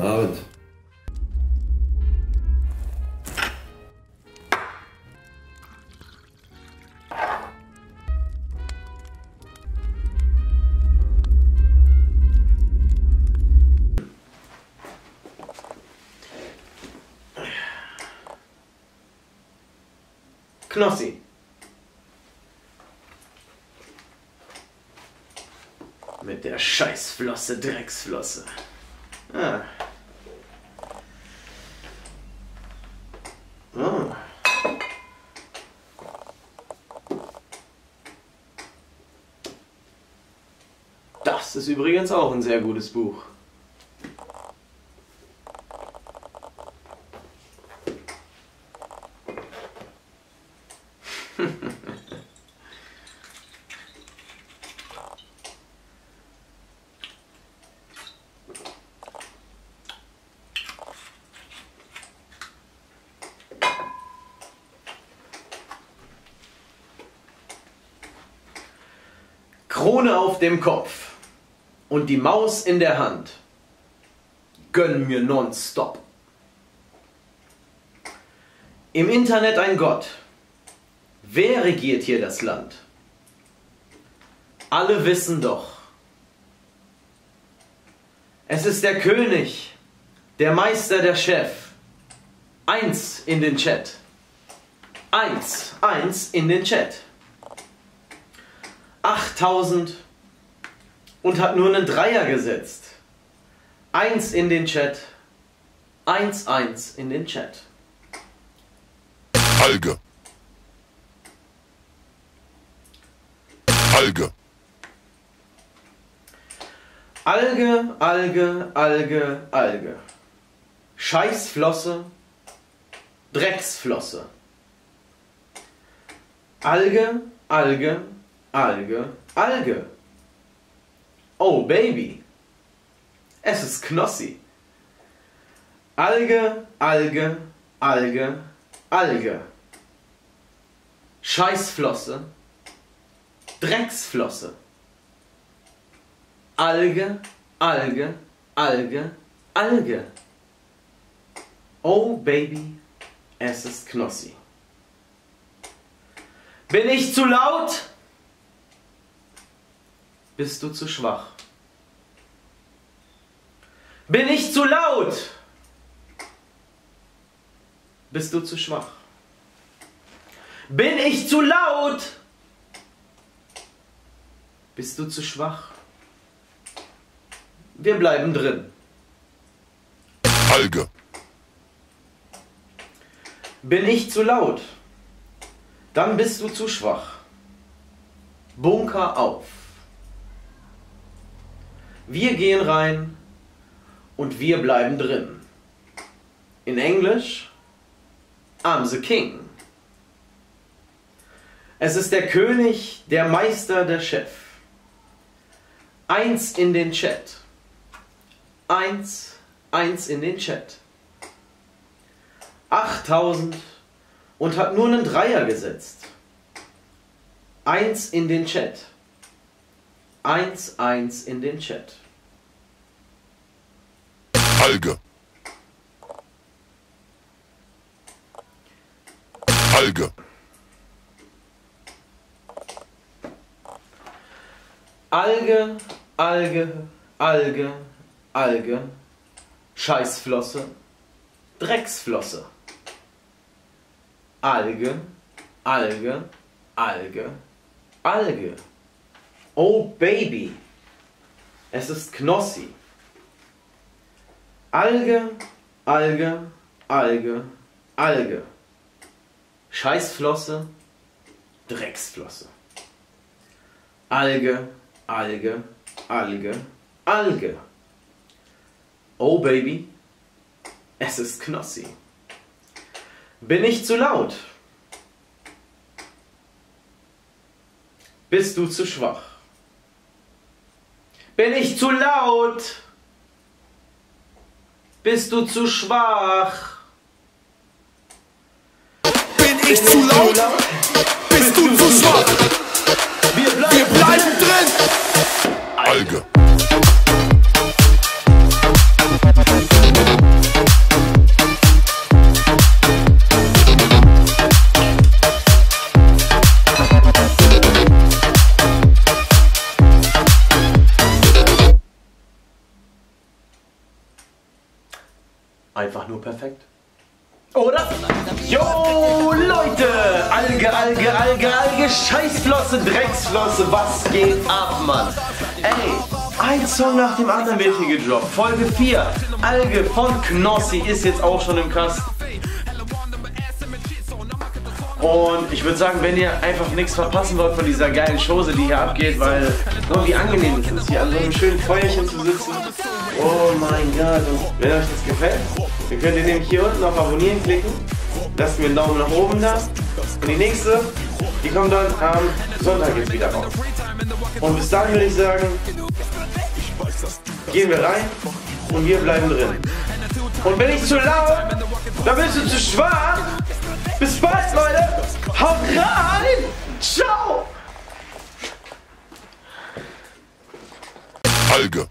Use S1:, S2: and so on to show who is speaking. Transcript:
S1: Abend.
S2: Knossi. Mit der Scheißflosse, Drecksflosse. Ah. Das ist übrigens auch ein sehr gutes Buch. Krone auf dem Kopf und die Maus in der Hand. Gönn mir nonstop. Im Internet ein Gott. Wer regiert hier das Land? Alle wissen doch. Es ist der König, der Meister, der Chef. Eins in den Chat. Eins, eins in den Chat. 8000 und hat nur einen Dreier gesetzt. Eins in den Chat. Eins, eins in den Chat.
S3: Alge. Alge.
S2: Alge, Alge, Alge, Alge. Scheißflosse, Drecksflosse. Alge, Alge, Alge, Alge. Oh Baby, es ist Knossi. Alge, Alge, Alge, Alge. Scheißflosse, Drecksflosse. Alge, Alge, Alge, Alge. Oh Baby, es ist Knossi. Bin ich zu laut? Bist du zu schwach? Bin ich zu laut? Bist du zu schwach? Bin ich zu laut? Bist du zu schwach? Wir bleiben drin.
S3: Alge.
S2: Bin ich zu laut? Dann bist du zu schwach. Bunker auf. Wir gehen rein und wir bleiben drin. In Englisch, I'm the King. Es ist der König, der Meister, der Chef. Eins in den Chat. Eins, eins in den Chat. 8000 und hat nur einen Dreier gesetzt. Eins in den Chat. Eins, eins in den Chat.
S3: Alge. Alge.
S2: Alge, Alge, Alge, Alge, Scheißflosse, Drecksflosse. Alge, Alge, Alge, Alge. Oh Baby, es ist Knossi. Alge, Alge, Alge, Alge. Scheißflosse, Drecksflosse. Alge, Alge, Alge, Alge. Oh Baby, es ist Knossi. Bin ich zu laut? Bist du zu schwach? Bin ich zu laut? Bist du zu schwach?
S3: Bin ich zu laut? Bist du zu schwach?
S2: Wir bleiben
S3: drin. Alge. einfach nur perfekt. Oder? Yo, Leute!
S2: Alge, Alge, Alge, Alge, Scheißflosse, Drecksflosse, was geht ab, Mann? Ey, ein Song nach dem anderen wird hier gedroppt. Folge 4, Alge von Knossi ist jetzt auch schon im Kasten. Und ich würde sagen, wenn ihr einfach nichts verpassen wollt von dieser geilen Chose, die hier abgeht, weil, oh, wie angenehm es ist, hier an so einem schönen Feuerchen zu sitzen. Oh mein Gott, wenn euch das gefällt, dann könnt ihr nämlich hier unten auf Abonnieren klicken. Lasst mir einen Daumen nach oben da. Und die nächste, die kommt dann am Sonntag jetzt wieder raus. Und bis dahin würde ich sagen, gehen wir rein und wir bleiben drin. Und wenn ich zu laut, dann bist du zu schwach. Bis bald, Leute. Haut rein. Ciao.
S3: Alge.